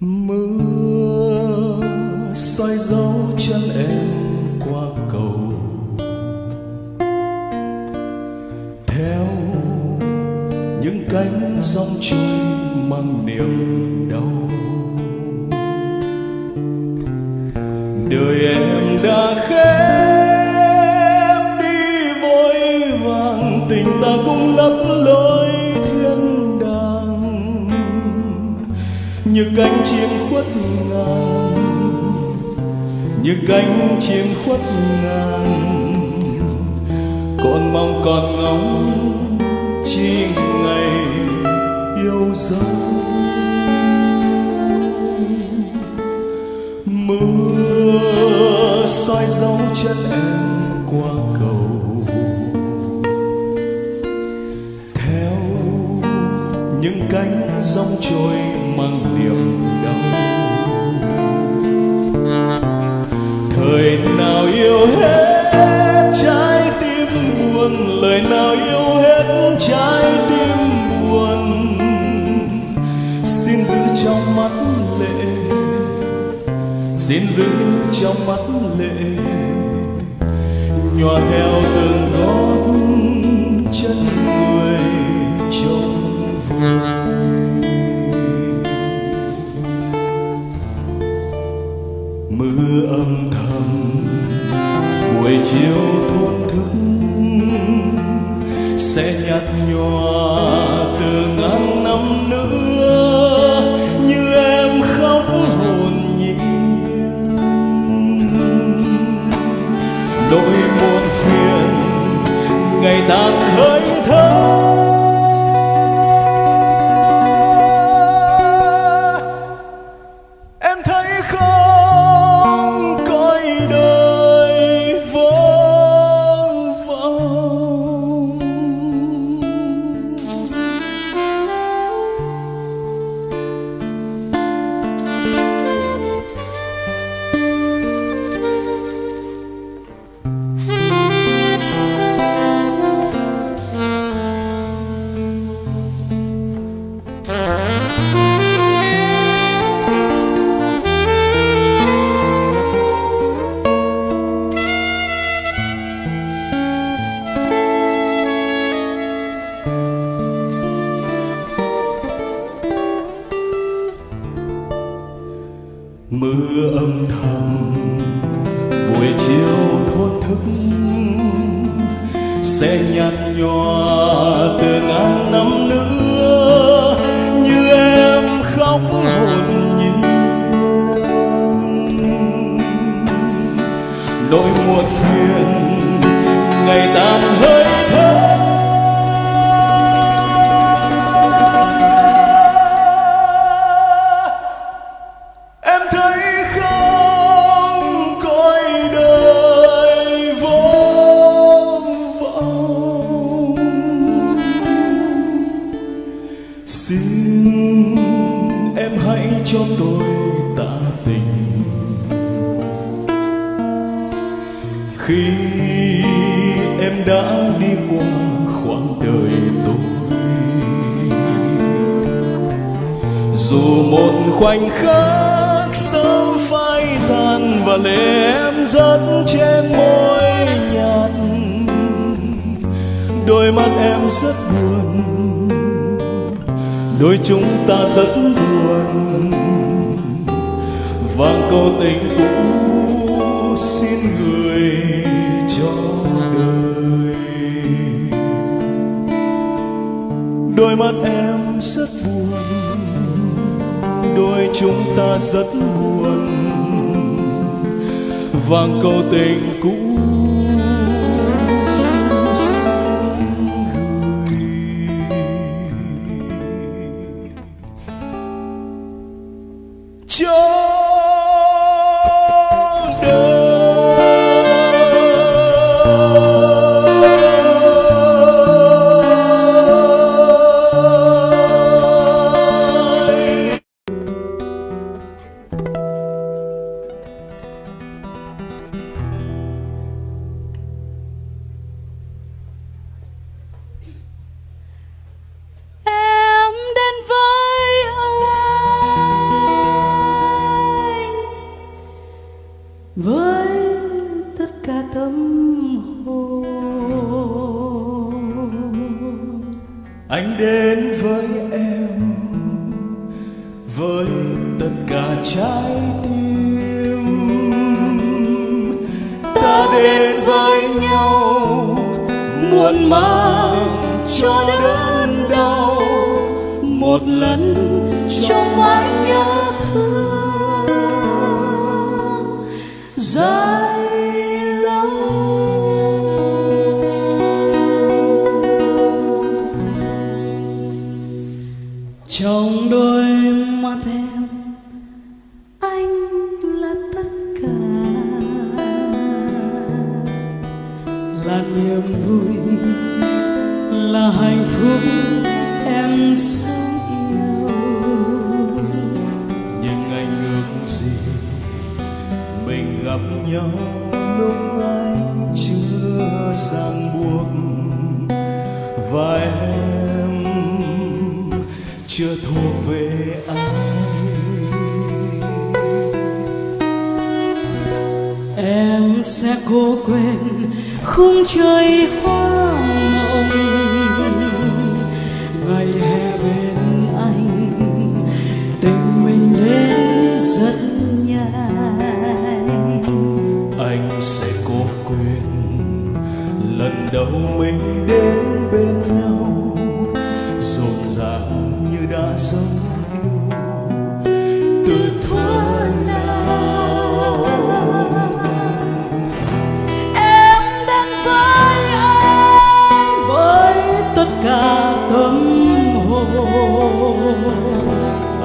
mưa soi dấu chân em qua cầu. Theo những cánh sông trôi mang niềm đau. Đời em đã khép đi vội vàng, tình ta cũng lấp lối. Như cánh chim khuất ngàn, như cánh chim khuất ngàn. Còn mong còn ngóng chi ngày yêu dấu mưa soi dấu chân em qua cánh dòng trôi mang niềm đau. Thời nào yêu hết, trái tim buồn lời nào yêu hết, trái tim buồn xin giữ trong mắt lệ, xin giữ trong mắt lệ. Nhòa theo từng ngày tàn hơi thở sẽ nhạt nhòa từ ngàn năm nữa khắc sớm phai tàn và lệ em rất trên môi nhạt. Đôi mắt em rất buồn, đôi chúng ta rất buồn. Vang câu tình cũ xin gửi cho đời. Đôi mắt em rất chúng ta rất buồn. Vang câu tình cũ đến với nhau muôn màng cho đớn đau một lần cho mãi nhớ thương. Niềm vui là hạnh phúc em sống yêu nhưng anh ước gì mình gặp nhau lúc anh chưa ràng buộc và em chưa thuộc về anh. Em sẽ cố quên khung trời hoa mộng. Ngày hè bên anh, tình mình đến rất nhanh. Anh sẽ cố quên lần đầu mình đến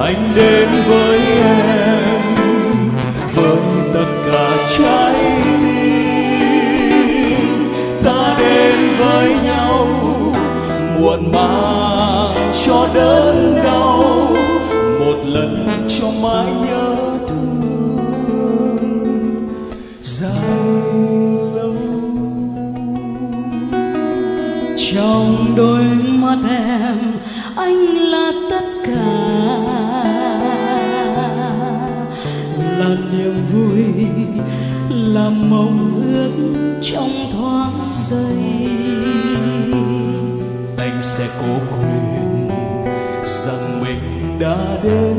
anh đến với em, với tất cả trái tim. Ta đến với nhau, muộn màng cho đớn đau. Một lần cho mãi nhớ là mộng ước trong thoáng giây. Anh sẽ cố quên rằng mình đã đến.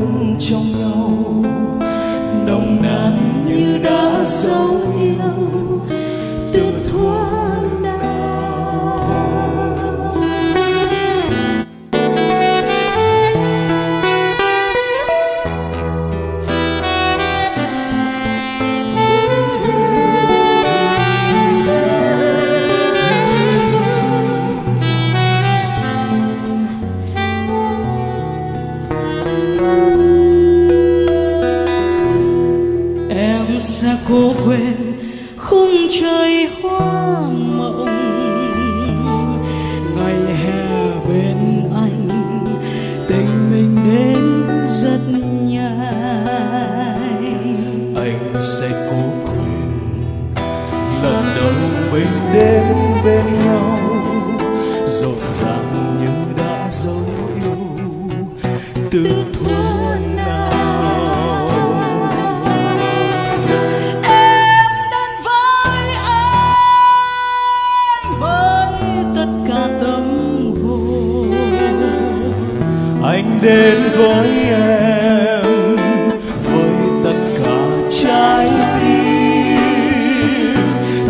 Xa cô quên khung trời hoa đến với em, với tất cả trái tim.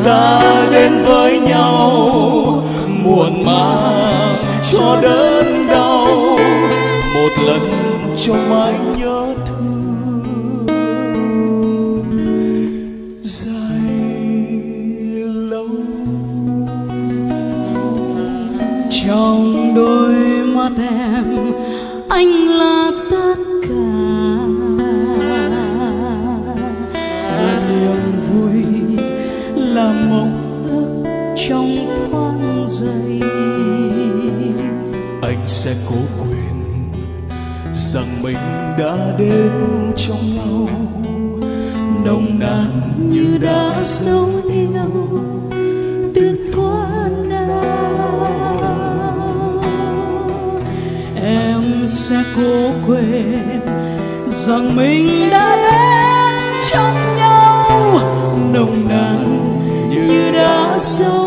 Ta đến với nhau, muộn màng cho đớn đau. Một lần cho mãi nhớ thương. Dài lâu. Trong đôi mắt em anh là tất cả. Là niềm vui là mong ước trong thoáng giây. Anh sẽ cố quên rằng mình đã đến trong lâu, nồng nàn như đã dấu yêu. Sẽ cố quên rằng mình đã đến trong nhau nồng nàn như đã dấu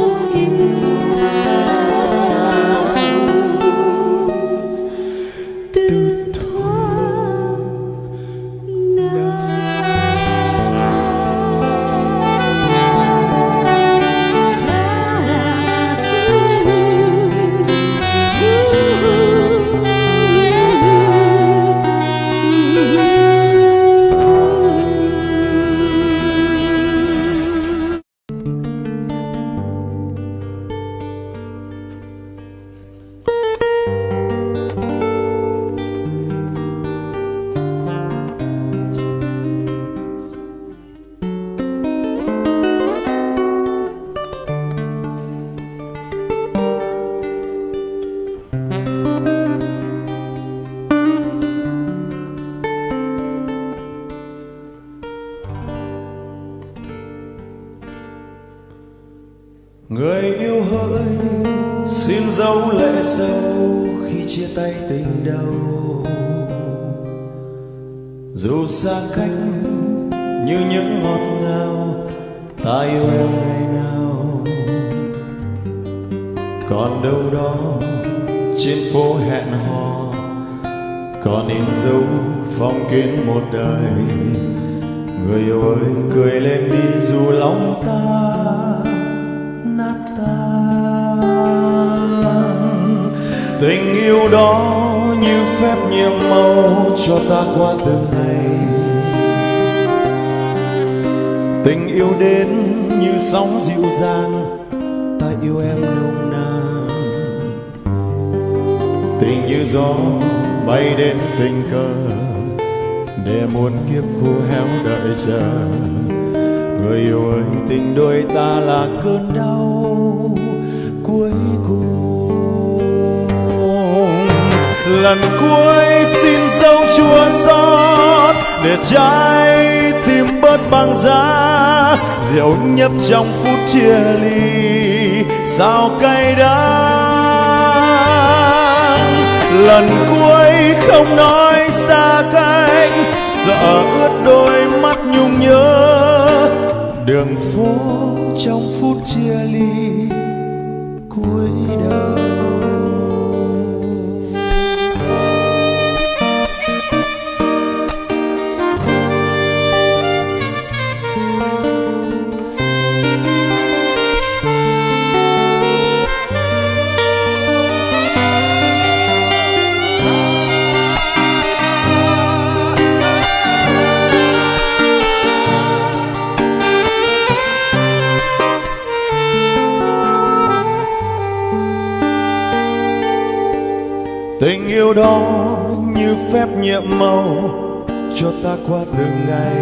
chia tay tình đầu. Dù xa cách như những ngọt ngào ta yêu em ngày nào, còn đâu đó trên phố hẹn hò, còn in dấu phong kiến một đời. Người yêu ơi, cười lên đi dù lòng ta tình yêu đó như phép nhiệm màu cho ta qua từng ngày. Tình yêu đến như sóng dịu dàng, ta yêu em nồng nàn. Tình như gió bay đến tình cờ, để muôn kiếp khô héo đợi chờ. Người yêu ơi, tình đôi ta là cơn đau cuối cùng lần cuối xin dấu chua xót để trái tim bớt băng giá. Rượu nhấp trong phút chia ly, sao cay đắng? Lần cuối không nói xa cách, sợ ướt đôi mắt nhung nhớ. Đường phố trong phút chia ly cuối đời. Tình yêu đó như phép nhiệm màu cho ta qua từng ngày.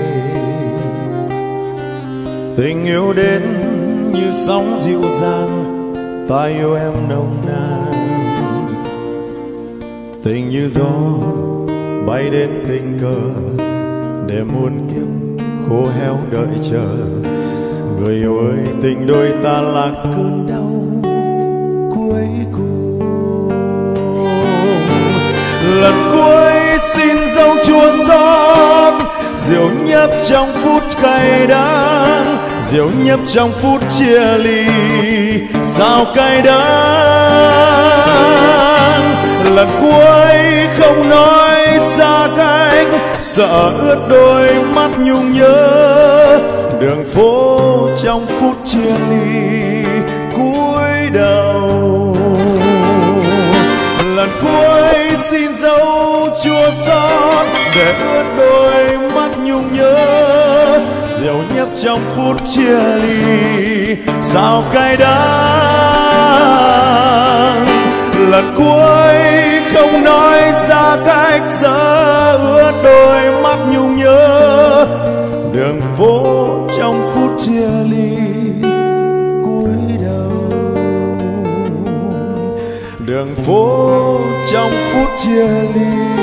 Tình yêu đến như sóng dịu dàng, ta yêu em nồng nàn. Tình như gió bay đến tình cờ, để muôn kiếp khô héo đợi chờ. Người yêu ơi, tình đôi ta là cơn đau. Lần cuối xin dấu chua xót. Rượu nhấp trong phút cay đắng rượu nhấp trong phút chia ly. Sao cay đắng? Lần cuối không nói xa cách, sợ ướt đôi mắt nhung nhớ. Đường phố trong phút chia ly, cúi đầu. Lần cuối xin dấu chua xót để ướt đôi mắt nhung nhớ. Rượu nhấp trong phút chia ly, sao cay đắng? Lần cuối không nói xa cách giờ ướt đôi mắt nhung nhớ. Đường phố trong phút chia ly. Đường phố trong phút chia ly.